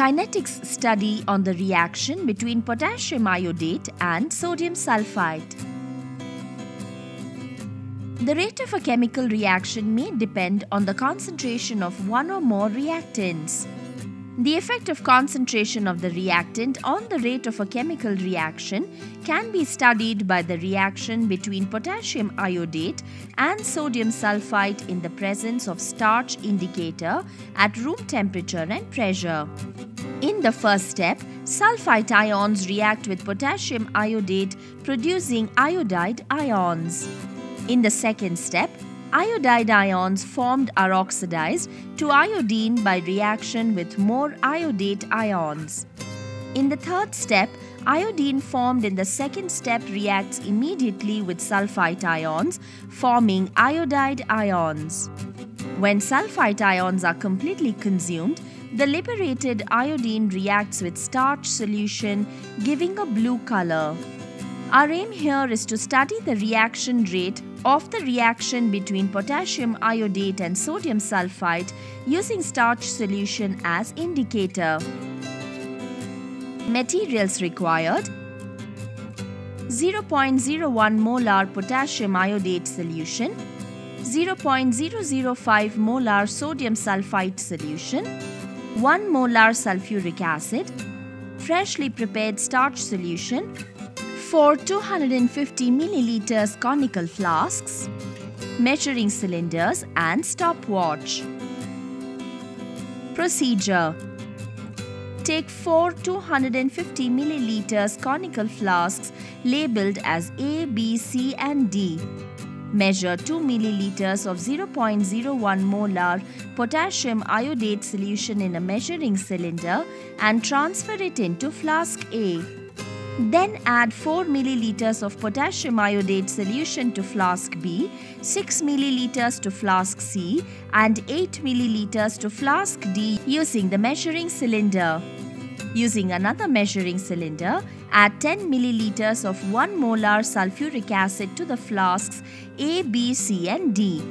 kinetics study on the reaction between potassium iodate and sodium sulfite. The rate of a chemical reaction may depend on the concentration of one or more reactants. The effect of concentration of the reactant on the rate of a chemical reaction can be studied by the reaction between potassium iodate and sodium sulfite in the presence of starch indicator at room temperature and pressure. In the first step, sulfite ions react with potassium iodate producing iodide ions. In the second step, Iodide ions formed are oxidized to iodine by reaction with more iodate ions. In the third step, iodine formed in the second step reacts immediately with sulfite ions, forming iodide ions. When sulfite ions are completely consumed, the liberated iodine reacts with starch solution, giving a blue color. Our aim here is to study the reaction rate of the reaction between potassium iodate and sodium sulfite using starch solution as indicator. Materials required. 0.01 molar potassium iodate solution, 0.005 molar sodium sulfite solution, 1 molar sulfuric acid, freshly prepared starch solution, four 250 milliliters conical flasks, measuring cylinders and stopwatch. Procedure Take 4 250 milliliters conical flasks labeled as A, B, C and D. Measure 2 milliliters of 0.01 molar potassium iodate solution in a measuring cylinder and transfer it into flask A. Then add 4 milliliters of potassium iodate solution to flask B, 6 milliliters to flask C and 8 milliliters to flask D using the measuring cylinder. Using another measuring cylinder, add 10 milliliters of 1 molar sulfuric acid to the flasks A, B, C and D.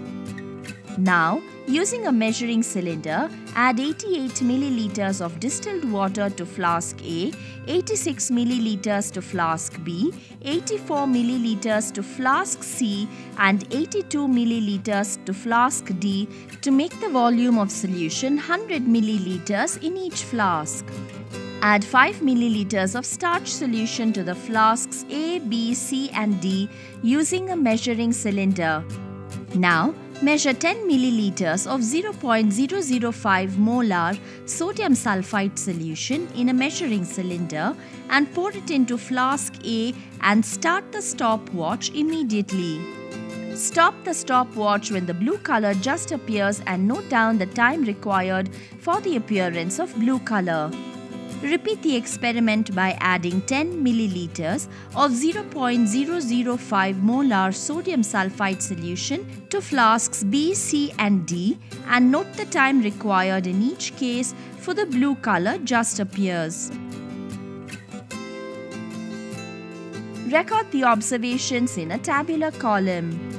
Now, using a measuring cylinder, add 88 milliliters of distilled water to flask A, 86 milliliters to flask B, 84 milliliters to flask C and 82 milliliters to flask D to make the volume of solution 100 milliliters in each flask. Add 5 milliliters of starch solution to the flasks A, B, C and D using a measuring cylinder. Now, Measure 10 milliliters of 0.005 molar sodium sulfite solution in a measuring cylinder and pour it into flask A and start the stopwatch immediately. Stop the stopwatch when the blue color just appears and note down the time required for the appearance of blue color. Repeat the experiment by adding 10 milliliters of 0.005 molar sodium sulfite solution to flasks B, C and D and note the time required in each case for the blue color just appears. Record the observations in a tabular column.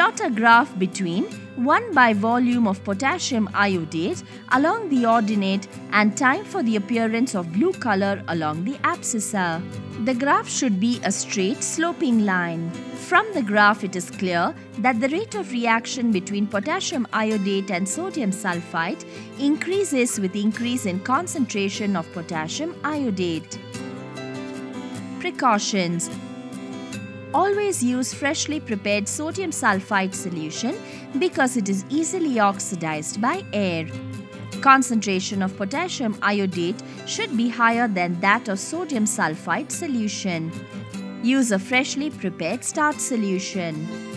Plot a graph between 1 by volume of potassium iodate along the ordinate and time for the appearance of blue color along the abscissa. The graph should be a straight sloping line. From the graph it is clear that the rate of reaction between potassium iodate and sodium sulfite increases with increase in concentration of potassium iodate. Precautions Always use freshly prepared sodium sulfite solution because it is easily oxidized by air. Concentration of potassium iodate should be higher than that of sodium sulfite solution. Use a freshly prepared starch solution.